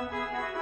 Música